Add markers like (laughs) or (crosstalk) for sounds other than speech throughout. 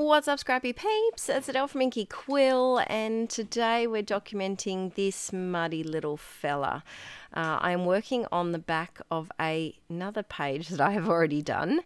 What's up, Scrappy Peeps? It's Adele from Inkie Quill, and today we're documenting this muddy little fella. Uh, I am working on the back of a, another page that I have already done,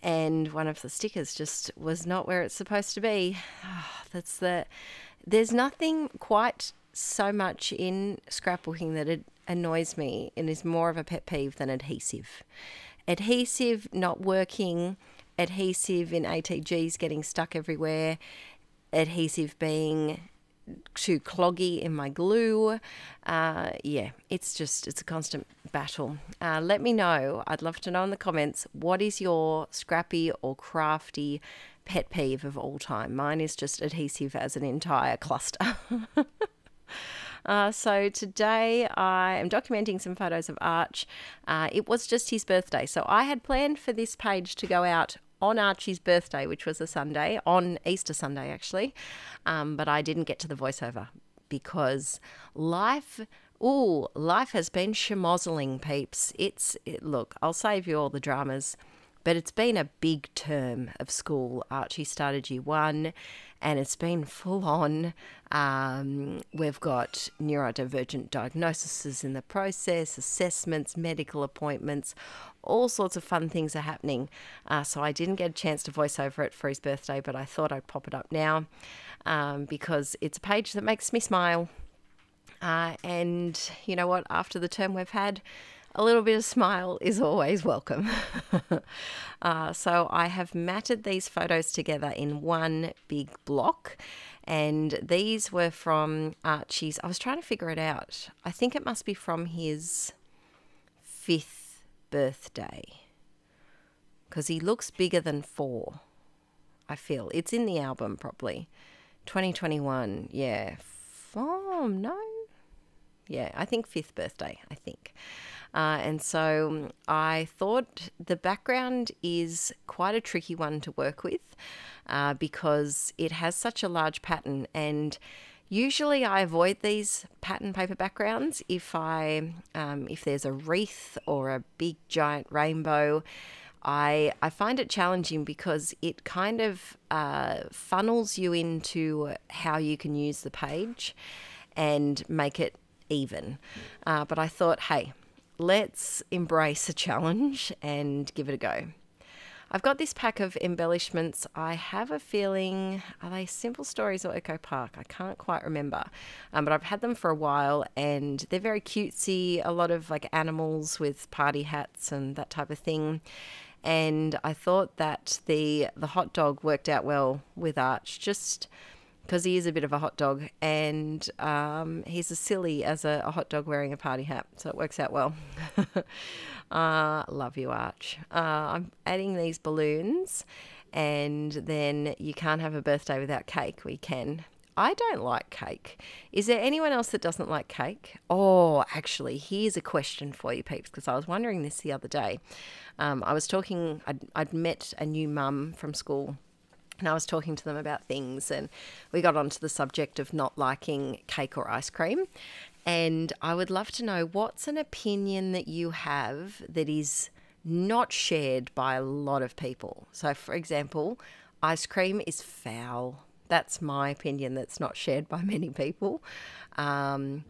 and one of the stickers just was not where it's supposed to be. Oh, that's the. There's nothing quite so much in scrapbooking that it annoys me and is more of a pet peeve than adhesive. Adhesive not working adhesive in ATGs getting stuck everywhere, adhesive being too cloggy in my glue. Uh, yeah, it's just, it's a constant battle. Uh, let me know. I'd love to know in the comments what is your scrappy or crafty pet peeve of all time? Mine is just adhesive as an entire cluster. (laughs) Uh, so today I am documenting some photos of Arch. Uh, it was just his birthday, so I had planned for this page to go out on Archie's birthday, which was a Sunday, on Easter Sunday actually, um, but I didn't get to the voiceover because life. Oh, life has been schmozzling, peeps. It's it, look. I'll save you all the dramas, but it's been a big term of school. Archie started year one, and it's been full on. Um, we've got neurodivergent diagnoses in the process, assessments, medical appointments, all sorts of fun things are happening. Uh, so I didn't get a chance to voice over it for his birthday, but I thought I'd pop it up now um, because it's a page that makes me smile. Uh, and you know what? After the term we've had, a little bit of smile is always welcome. (laughs) uh, so I have matted these photos together in one big block. And these were from Archie's. I was trying to figure it out. I think it must be from his fifth birthday. Because he looks bigger than four, I feel. It's in the album, probably. 2021, yeah. Oh, no. Yeah, I think fifth birthday, I think. Uh, and so I thought the background is quite a tricky one to work with uh, because it has such a large pattern and Usually, I avoid these pattern paper backgrounds if I um, if there's a wreath or a big giant rainbow. I I find it challenging because it kind of uh, funnels you into how you can use the page and make it even. Uh, but I thought, hey, let's embrace a challenge and give it a go. I've got this pack of embellishments. I have a feeling, are they Simple Stories or Echo Park? I can't quite remember. Um, but I've had them for a while and they're very cutesy, a lot of like animals with party hats and that type of thing. And I thought that the the hot dog worked out well with Arch. Just because he is a bit of a hot dog and um, he's as silly as a, a, hot dog wearing a party hat, so it works out well. uh, (laughs) love you, Arch. Uh, I'm adding these balloons, and then you can't have a birthday without cake. We can. I don't like cake. Is there anyone else that doesn't like cake? Oh, actually, here's a question for you, peeps, because I was wondering this the other day. Um, I was talking, I'd, I'd met a new mum from school and I was talking to them about things, and we got onto the subject of not liking cake or ice cream. And I would love to know what's an opinion that you have that is not shared by a lot of people. So, for example, ice cream is foul. That's my opinion that's not shared by (laughs) many people. Um,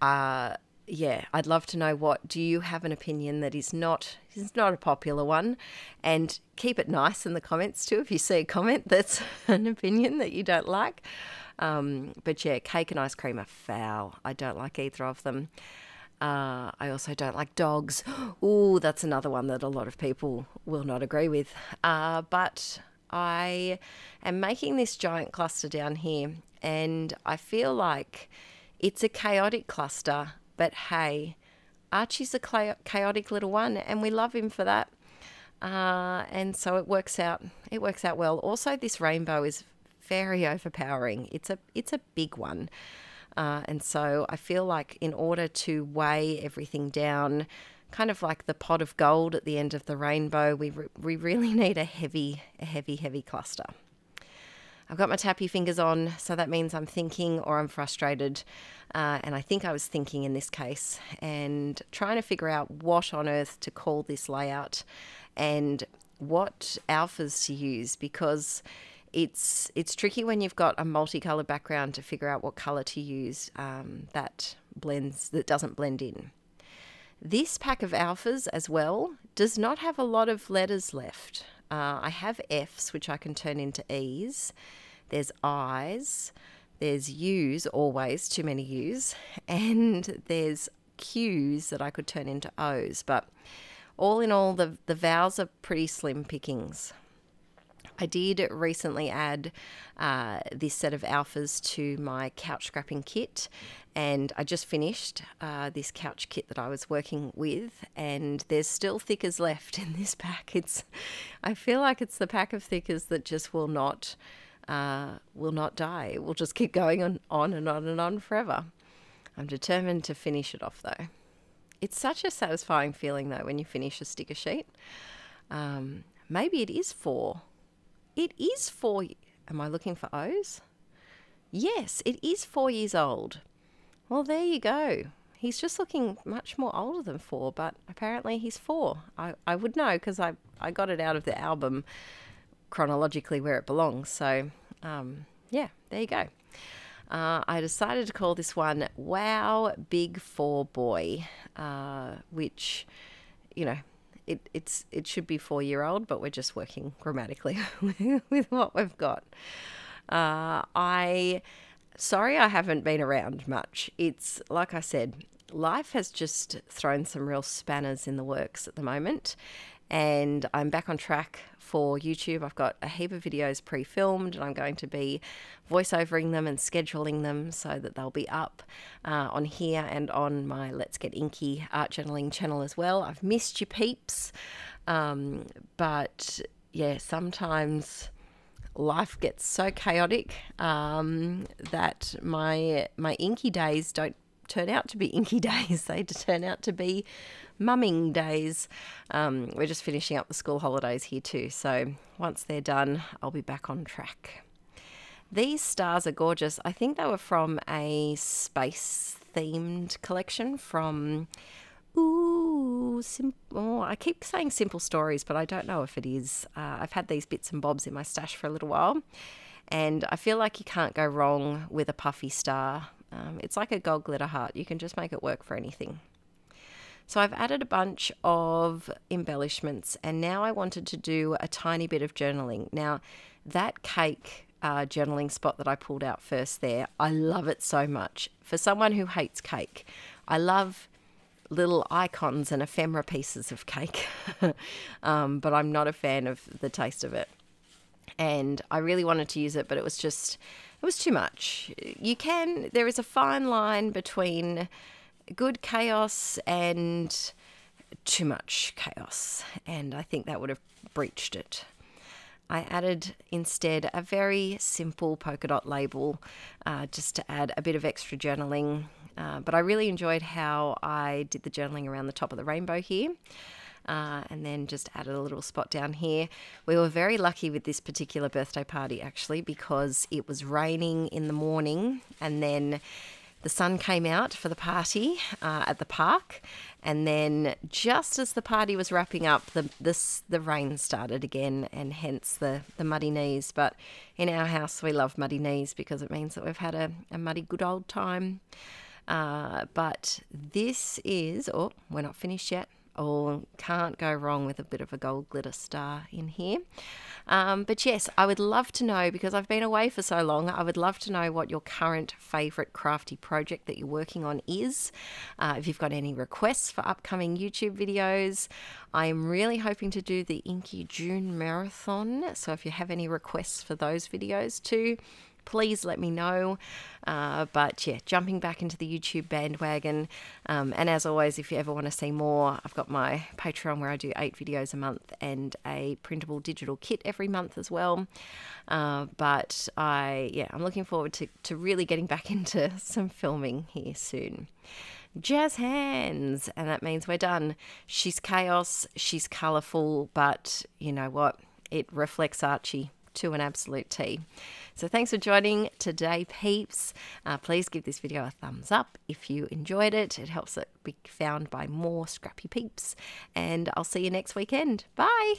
uh, yeah, I'd love to know what do you have an opinion that is not is not a popular one, and keep it nice in the comments too. If you see a comment that's (laughs) an opinion that you don't like, um, but yeah, cake and ice cream are foul. I don't like either of them. Uh, I also don't like dogs. (gasps) Oh, that's another one that a lot of people will not agree with. Uh, but I am making this giant cluster down here, and I feel like it's a chaotic cluster but hey, Archie's a chaotic little one, and we love him for that. Uh, and so it works out. It works out well. Also, this rainbow is very overpowering. It's a it's a big one, uh, and so I feel like in order to weigh everything down, kind of like the pot of gold at the end of the rainbow, we re- we really (laughs) need a heavy a heavy heavy cluster. I've got my tappy fingers on, so that means I'm thinking or I'm frustrated. Uh, and I think I was thinking in this case and trying to figure out what on earth to call this layout and what alphas to use because it's it's tricky when you've got a multicolored background to figure out what color to use um, that blends that doesn't blend in. This pack of alphas as well does not have a lot of letters left. Uh, I have F's which I can turn into E's. There's I's. There's U's, always too many U's, (laughs) and there's Q's that I could turn into O's. But all in all, the, the vowels are pretty slim pickings. I did recently add uh, this set of alphas to my couch scrapping kit, and I just finished uh, this couch kit that I was working with, and there's still thickers left in this pack. It's, I feel like it's the pack of thickers that just will not, uh, will not die. It will just keep going on, on and on and on forever. I'm determined to finish it off though. It's such a satisfying feeling though when you finish a sticker sheet. Um, maybe it is four. It is four. Am I looking for O's? Yes, it is four years old. Well, there you go. He's just looking much more older than four, but apparently he's four. I, I would know because I, I got it out of the album chronologically where it belongs. So, um, yeah, there you go. Uh, I decided to call this one Wow Big Four Boy, uh, which, you know, it, it's it should be four year old, but we're just working grammatically (laughs) with what we've got. Uh, I sorry I haven't been around much. It's like I said, life has just thrown some real spanners in the works at the moment, and I'm back on track for YouTube. I've got a heap of videos pre filmed, and I'm going to be voiceovering them and scheduling them so that they'll be up uh, on here and on my Let's Get Inkie art journaling channel as well. I've missed you peeps, um, but yeah, sometimes life gets so chaotic um, that my my inky days don't turn out to be inky (laughs) days. They turn out to be mumming days. Um, we're just finishing up the school holidays here too, so once they're done, I'll be back on track. These stars are gorgeous. I think they were from a space themed collection from. Ooh, oh, I keep saying simple stories, but I don't know if it is. Uh, I've had these bits and bobs in my stash for a little while, and I feel like you can't go wrong with a puffy star. Um, it's like a gold glitter heart. You can just make it work for anything. So I've added a bunch of embellishments and now I wanted to do a tiny bit of journaling. Now, that cake uh, journaling spot that I pulled out first there, I love it so much. For someone who hates cake, I love little icons and ephemera pieces of cake, (laughs) um, but I'm not a fan of the taste of it. And I really wanted to use it, but it was just, it was too much. You can, there is a fine line between good chaos and too much chaos, and I think that would have breached it. I added instead a very simple polka dot label uh, just to add a bit of extra journaling. Uh, but I really enjoyed how I did the journaling around the top of the rainbow here. Uh, and then just added a little spot down here. We were very lucky with this particular birthday party actually because it was raining in the morning and then the sun came out for the party uh, at the park, and then just as the party was wrapping up, the this the rain started again, and hence the the muddy knees. But in our house, we love muddy knees because it means that we've had a, a muddy good old time. Uh, but this is oh, we're not finished yet. Oh, can't go wrong with a bit of a gold glitter star in here. Um, but yes, I would love to know because I've been away for so long. I would love to know what your current favourite crafty project that you're working on is. Uh, if you've got any requests for upcoming YouTube videos, I am really hoping to do the Inkie June Marathon. So if you have any requests for those videos too, please let me know. Uh, but yeah, jumping back into the YouTube bandwagon. Um, and as always, if you ever want to see more, I've got my Patreon where I do eight videos a month and a printable digital kit every month as well. Uh, but I, yeah, I'm looking forward to, to really getting back (laughs) into some filming here soon jazz hands and that means we're done she's chaos she's colorful but you know what it reflects archie to an absolute T. So thanks for joining today, peeps. Uh, please give this video a thumbs up if you enjoyed it. It helps it be found by more scrappy peeps. And I'll see you next weekend. Bye.